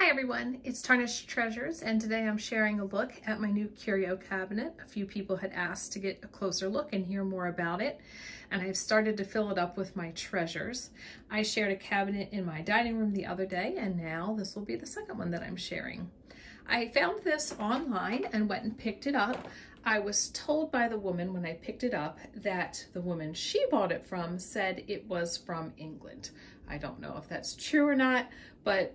Hi everyone, it's Tarnished Treasures and today I'm sharing a look at my new curio cabinet. A few people had asked to get a closer look and hear more about it and I've started to fill it up with my treasures. I shared a cabinet in my dining room the other day and now this will be the second one that I'm sharing. I found this online and went and picked it up. I was told by the woman when I picked it up that the woman she bought it from said it was from England. I don't know if that's true or not, but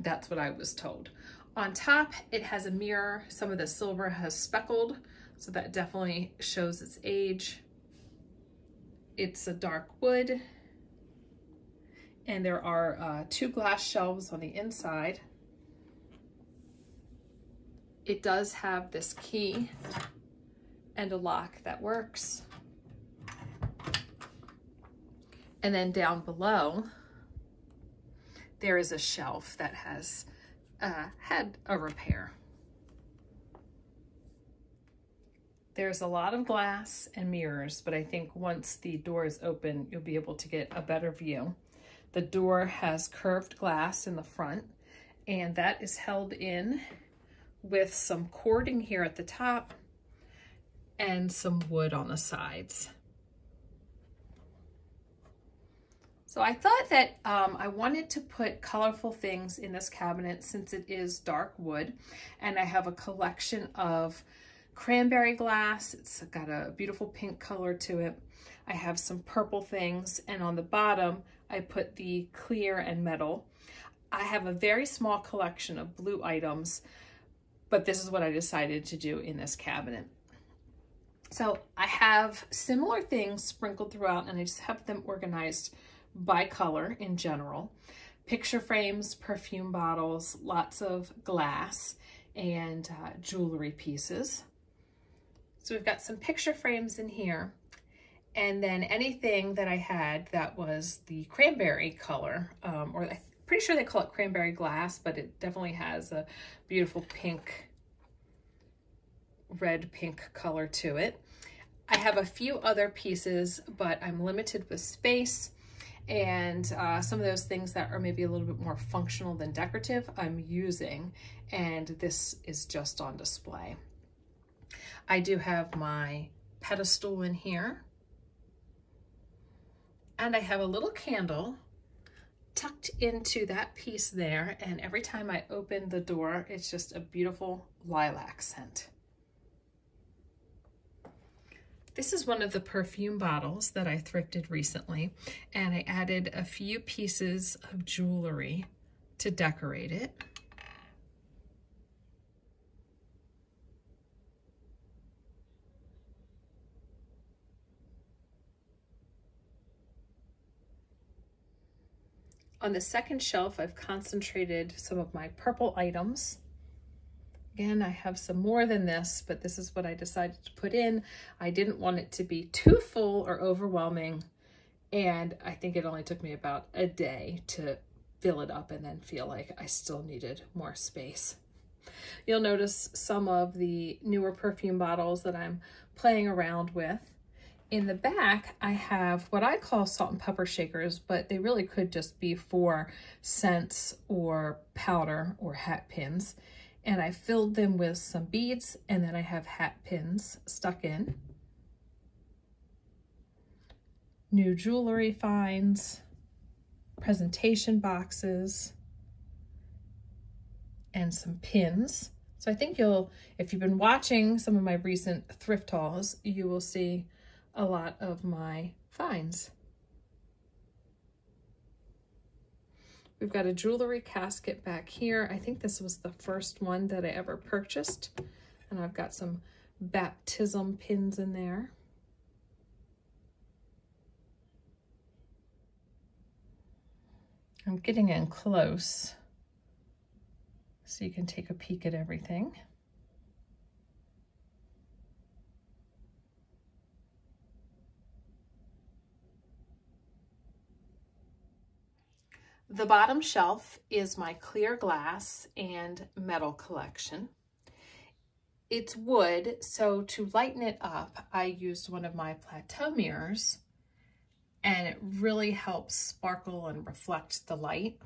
that's what I was told. On top, it has a mirror. Some of the silver has speckled, so that definitely shows its age. It's a dark wood, and there are uh, two glass shelves on the inside. It does have this key and a lock that works. And then down below, there is a shelf that has uh, had a repair. There's a lot of glass and mirrors, but I think once the door is open, you'll be able to get a better view. The door has curved glass in the front, and that is held in with some cording here at the top and some wood on the sides. So I thought that um, I wanted to put colorful things in this cabinet since it is dark wood and I have a collection of cranberry glass. It's got a beautiful pink color to it. I have some purple things and on the bottom I put the clear and metal. I have a very small collection of blue items but this is what I decided to do in this cabinet. So I have similar things sprinkled throughout and I just have them organized by color in general. Picture frames, perfume bottles, lots of glass, and uh, jewelry pieces. So we've got some picture frames in here. And then anything that I had that was the cranberry color, um, or I'm pretty sure they call it cranberry glass, but it definitely has a beautiful pink, red pink color to it. I have a few other pieces, but I'm limited with space and uh, some of those things that are maybe a little bit more functional than decorative I'm using and this is just on display. I do have my pedestal in here and I have a little candle tucked into that piece there and every time I open the door it's just a beautiful lilac scent. This is one of the perfume bottles that I thrifted recently, and I added a few pieces of jewelry to decorate it. On the second shelf, I've concentrated some of my purple items Again, I have some more than this, but this is what I decided to put in. I didn't want it to be too full or overwhelming. And I think it only took me about a day to fill it up and then feel like I still needed more space. You'll notice some of the newer perfume bottles that I'm playing around with. In the back, I have what I call salt and pepper shakers, but they really could just be for scents or powder or hat pins and I filled them with some beads and then I have hat pins stuck in. New jewelry finds, presentation boxes, and some pins. So I think you'll, if you've been watching some of my recent thrift hauls, you will see a lot of my finds. We've got a jewelry casket back here. I think this was the first one that I ever purchased. And I've got some baptism pins in there. I'm getting in close so you can take a peek at everything. The bottom shelf is my clear glass and metal collection. It's wood, so to lighten it up, I used one of my plateau mirrors and it really helps sparkle and reflect the light.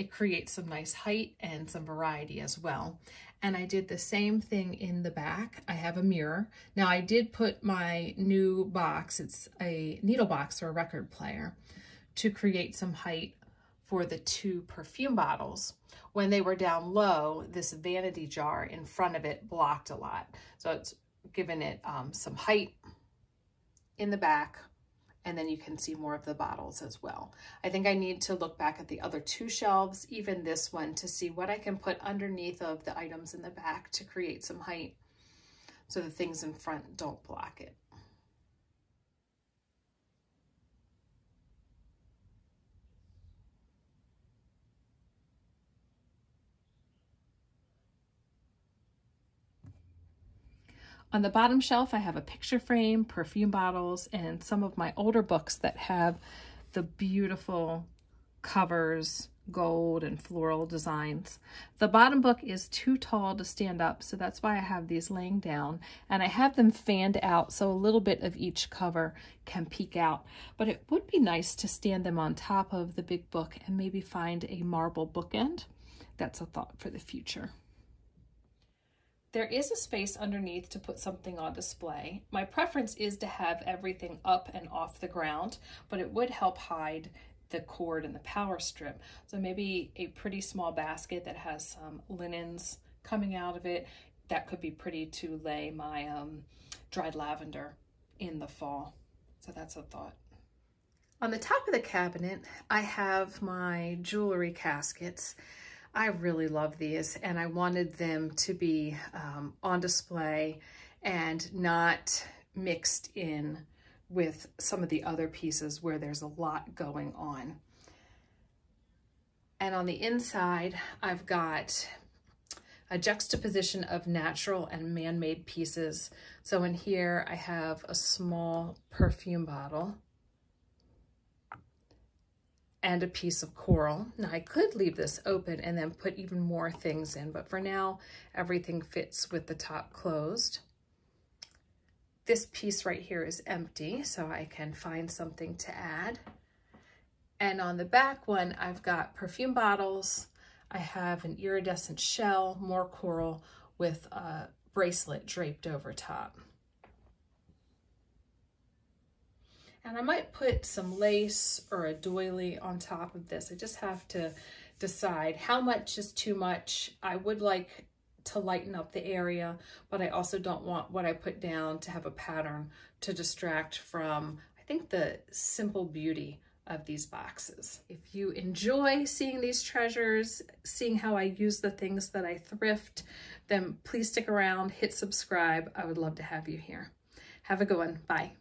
it creates some nice height and some variety as well. And I did the same thing in the back. I have a mirror. Now I did put my new box, it's a needle box or a record player, to create some height for the two perfume bottles. When they were down low, this vanity jar in front of it blocked a lot. So it's given it um, some height in the back and then you can see more of the bottles as well. I think I need to look back at the other two shelves, even this one, to see what I can put underneath of the items in the back to create some height so the things in front don't block it. On the bottom shelf, I have a picture frame, perfume bottles, and some of my older books that have the beautiful covers, gold and floral designs. The bottom book is too tall to stand up, so that's why I have these laying down. And I have them fanned out so a little bit of each cover can peek out. But it would be nice to stand them on top of the big book and maybe find a marble bookend. That's a thought for the future. There is a space underneath to put something on display. My preference is to have everything up and off the ground, but it would help hide the cord and the power strip. So maybe a pretty small basket that has some linens coming out of it. That could be pretty to lay my um, dried lavender in the fall. So that's a thought. On the top of the cabinet, I have my jewelry caskets. I really love these and I wanted them to be um, on display and not mixed in with some of the other pieces where there's a lot going on. And on the inside, I've got a juxtaposition of natural and man-made pieces. So in here, I have a small perfume bottle and a piece of coral. Now I could leave this open and then put even more things in, but for now, everything fits with the top closed. This piece right here is empty, so I can find something to add. And on the back one, I've got perfume bottles. I have an iridescent shell, more coral with a bracelet draped over top. And I might put some lace or a doily on top of this. I just have to decide how much is too much. I would like to lighten up the area, but I also don't want what I put down to have a pattern to distract from, I think, the simple beauty of these boxes. If you enjoy seeing these treasures, seeing how I use the things that I thrift, then please stick around, hit subscribe. I would love to have you here. Have a good one. Bye.